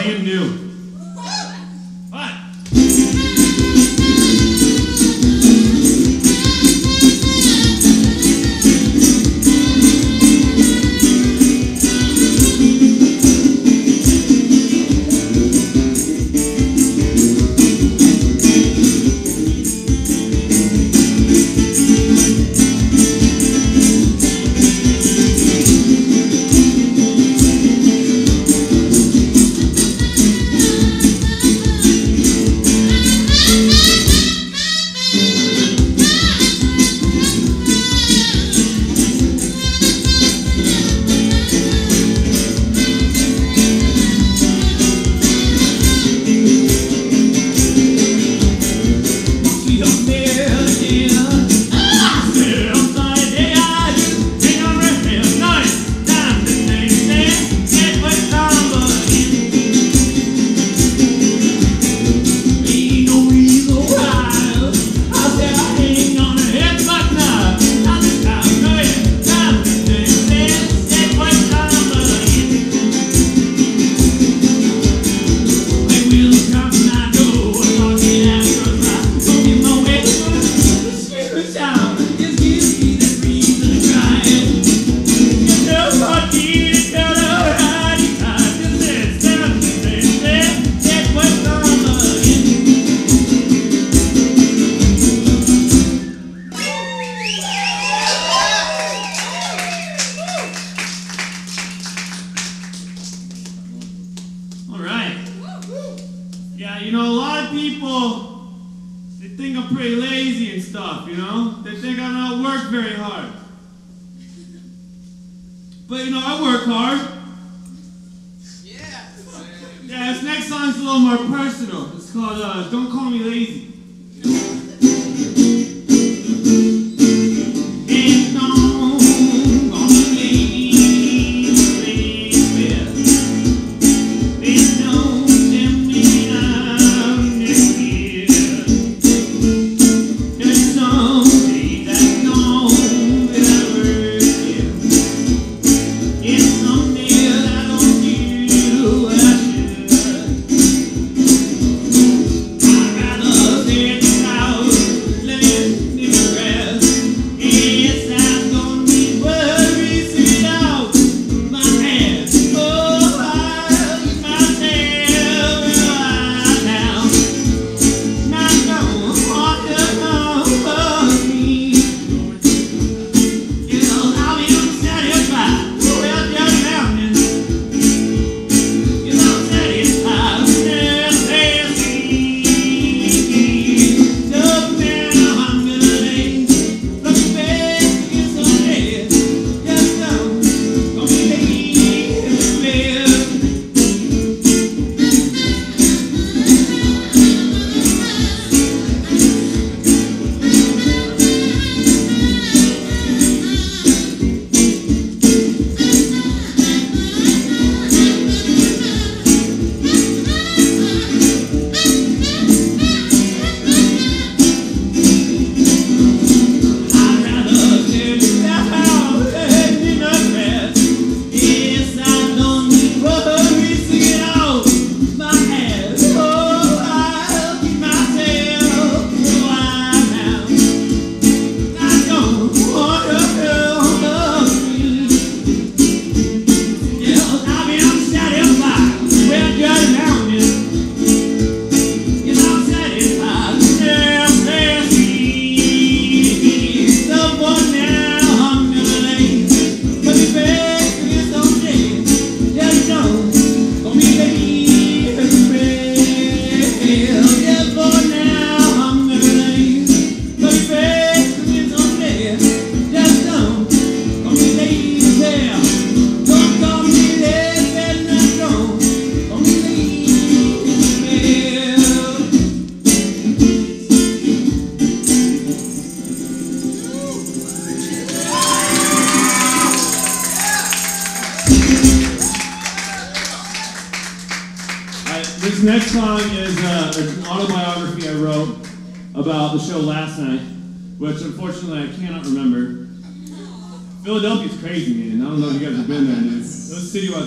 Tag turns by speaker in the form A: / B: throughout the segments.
A: brand new.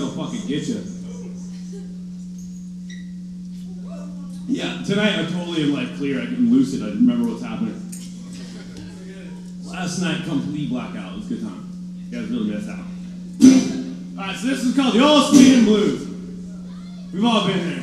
A: gonna fucking get you. Yeah, tonight I totally am like clear. I can lucid. I remember what's happening. Last night, complete blackout. It was a good time. You guys really missed out. All right, so this is called the All Speed and Blues. We've all been there.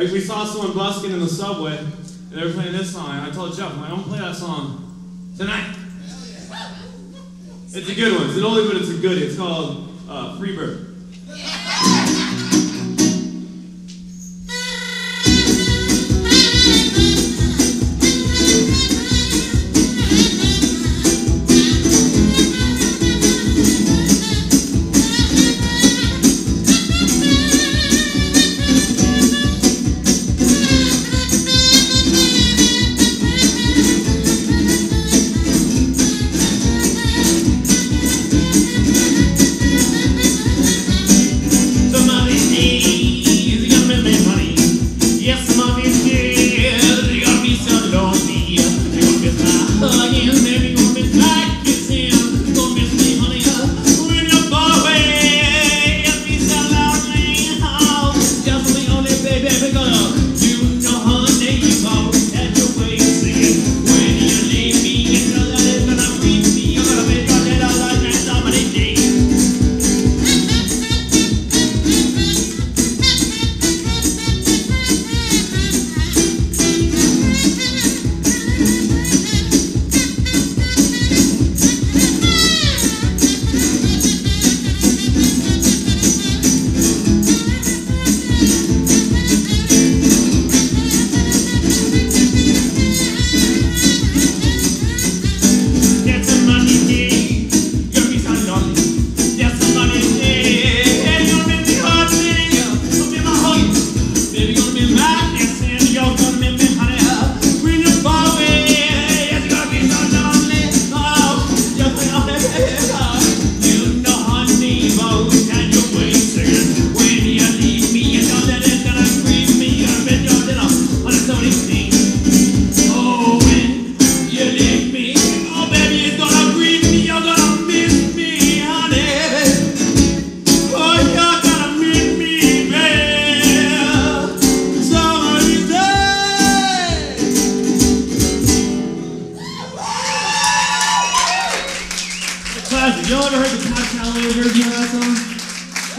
A: Like we saw someone busking in the subway, and they were playing this song. And I told Jeff, I'm like, I'm gonna play that song tonight. It's a good one. It's an oldie, but it's a goodie. It's called uh, Free Bird.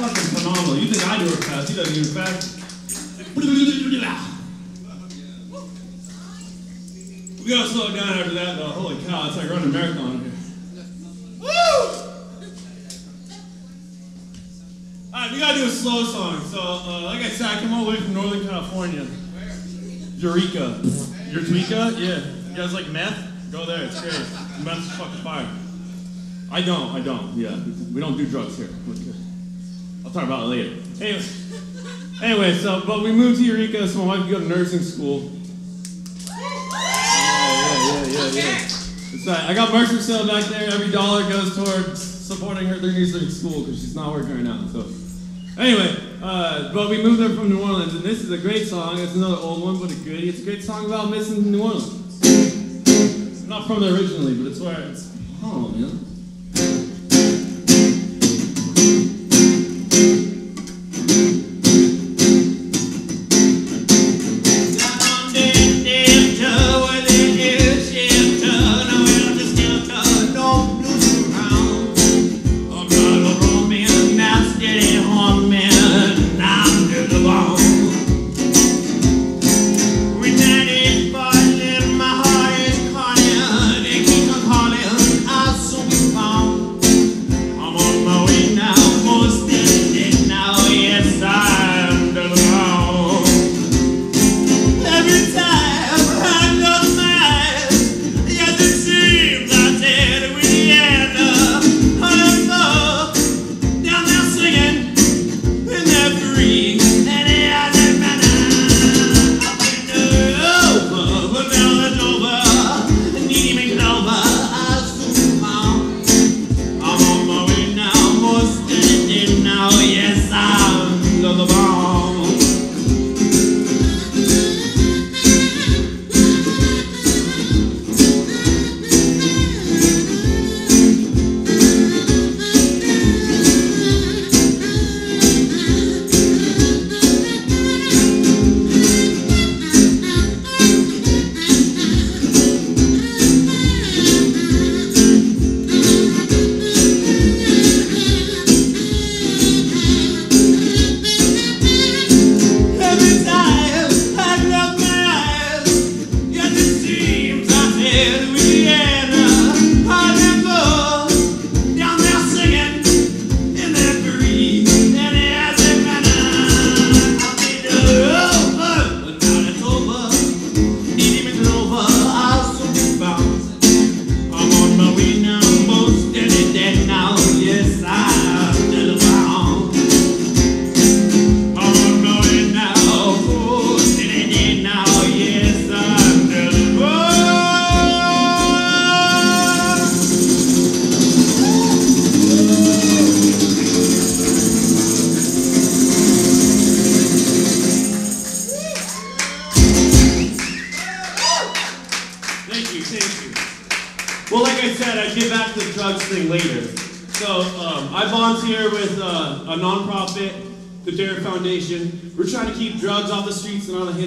B: Fucking phenomenal. You think I do it fast? He doesn't do it fast. We gotta slow it down after that, though. Holy cow, it's like running a marathon here. Woo! Alright, we gotta do a slow song. So, uh, like I said, I come all the way from Northern California. Eureka. Eureka? Yeah. You guys like meth? Go there, it's great. Meth's fucking fire. I don't, I don't, yeah. We don't do drugs here. I'll talk about it later. Anyway, anyway, so, but we moved to Eureka so my wife could go to nursing school. Yeah, yeah, yeah, yeah, like, I got Mercer sale back there. Every dollar goes towards supporting her through nursing school because she's not working right now. So, anyway, uh, but we moved her from New Orleans, and this is a great song. It's another old one, but a goodie. It's a great song about missing New Orleans. I'm not from there originally, but it's where it's. home, man. My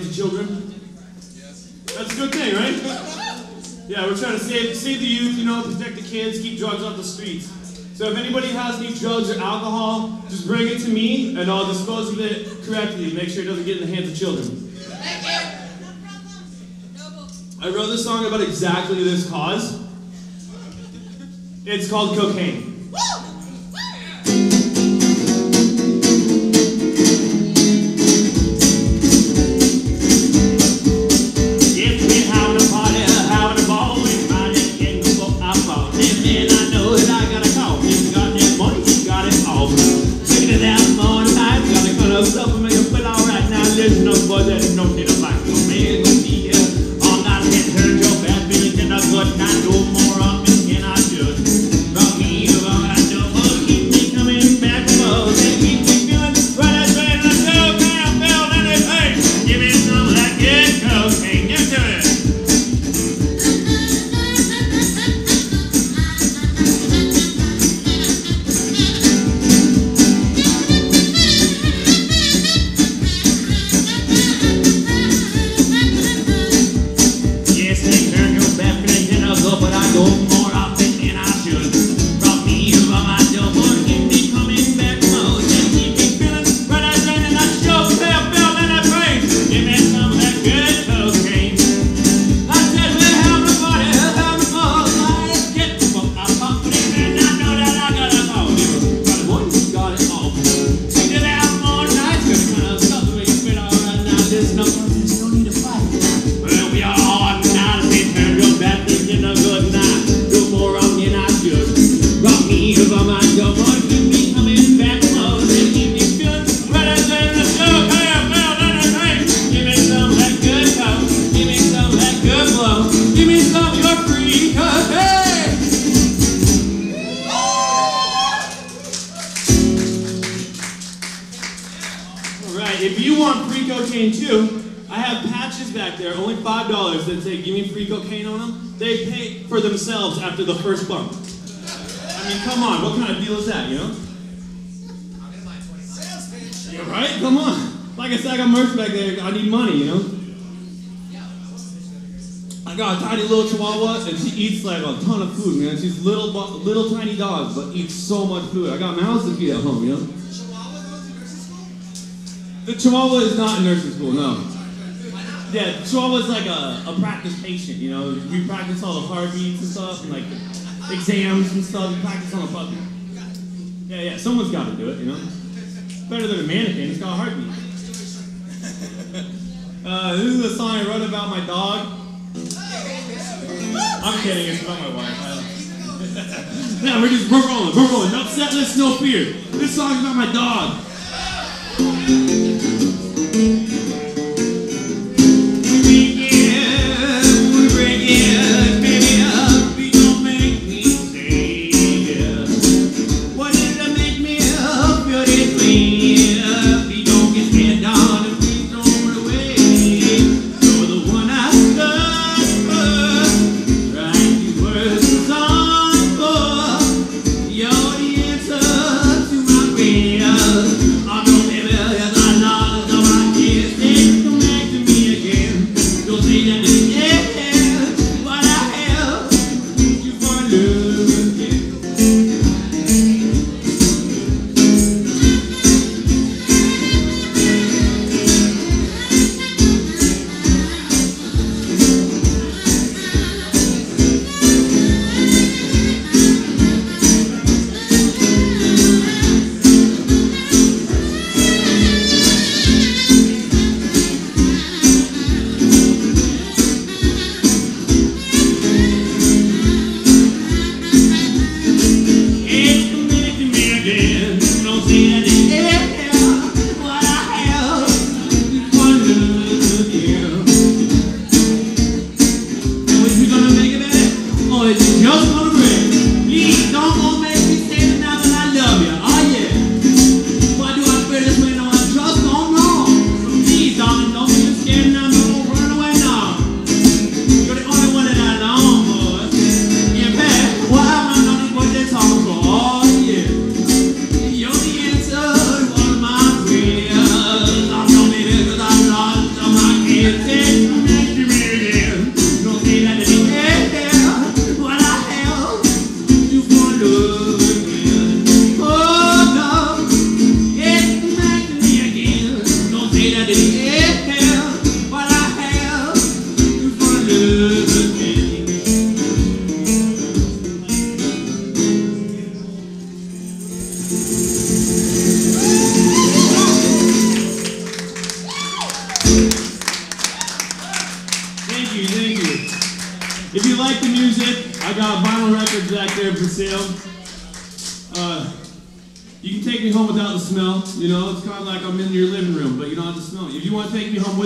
B: of children. That's a good thing, right? Yeah, we're trying to save save the youth, you know, protect the kids, keep drugs off the streets. So if anybody has any drugs or alcohol, just bring it to me and I'll dispose of it correctly. Make sure it doesn't get in the hands of children.
C: Thank you.
B: I wrote this song about exactly this cause. It's called Cocaine. Right, if you want free cocaine too, I have patches back there, only five dollars that say "Give me free cocaine" on them. They pay for themselves after the first bump. I mean, come on, what kind of deal is that, you know?
C: I'm gonna buy 20
B: Yeah, right? Come on. Like I said, I got merch back there. I need money, you know. I got a tiny little chihuahua, and she eats like a ton of food, man. She's little, little tiny dog, but eats so much food. I got mouths to feed at home, you know. The Chihuahua is not in nursing school, no.
C: Yeah, not?
B: Yeah, Chihuahua's like a, a practice patient, you know. We practice all the heartbeats and stuff, and like exams and stuff. We practice on a puppy. Yeah, yeah, someone's got to do it, you know. Better than a mannequin, it's got a heartbeat. uh, this is a song I wrote about my dog. I'm kidding, it's about my wife. Yeah, we're just, we're rolling, we're rolling. No set list, no fear. This song's about my dog.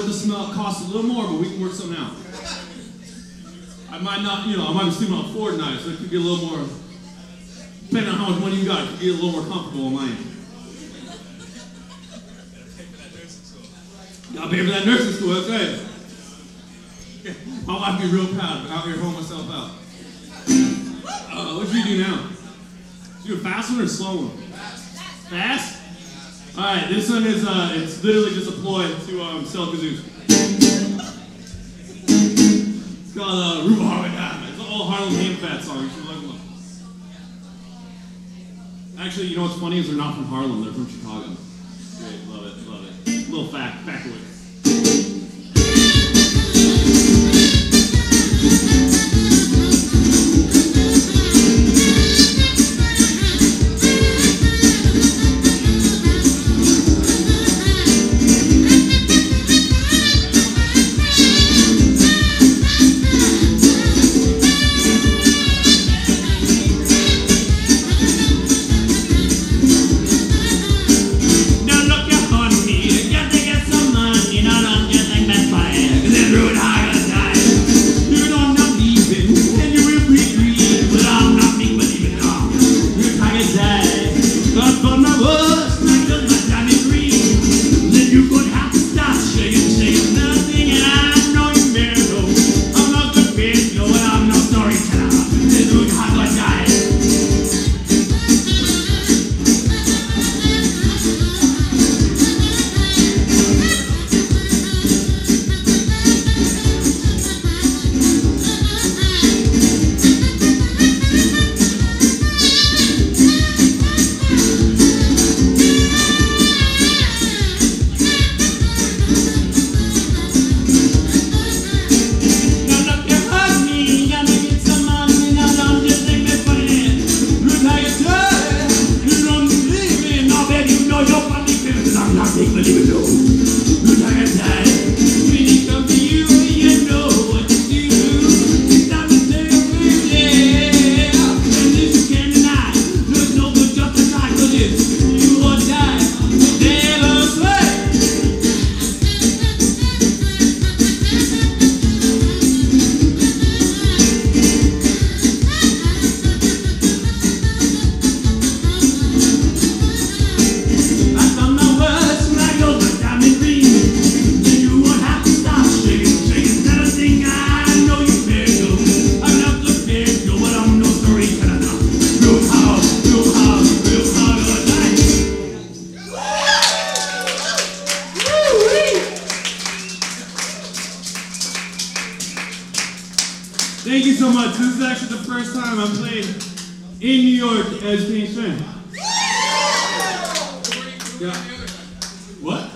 B: The
A: smell, costs a little more, but we can work something out. I might not, you know, I might be sleeping on tonight, so it could be a little more, depending on how much money you got, it could be a little more comfortable on my end. I'll pay for that nursing school, that's right. My wife be real proud of out here holding myself out. Uh, what should you do now? You do a fast one or a slow one? Fast? All right, this one is, uh, it's literally just a ploy to um, sell kazoos. It's called uh, Ruba Harlem. It's an old Harlem Ham Fat song. You should look up. Actually, you know what's funny is they're not from Harlem. They're from Chicago. Great, love it, love it. Little fact, factoid.
B: Because
A: first time I'm playing in New York as James Fan. Yeah. What?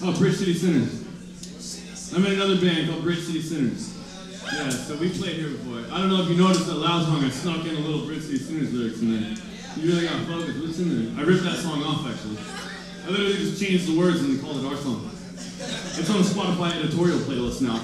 A: Oh, Bridge City Sinners. I'm in another band called Bridge City Sinners. Yeah, so we played here before. I don't know if you noticed that loud song, I snuck in a little Bridge City Sinners lyrics in there. You really gotta focus. What's in there? I ripped that song off actually. I literally just changed the words and called it our song. It's on the Spotify editorial playlist now.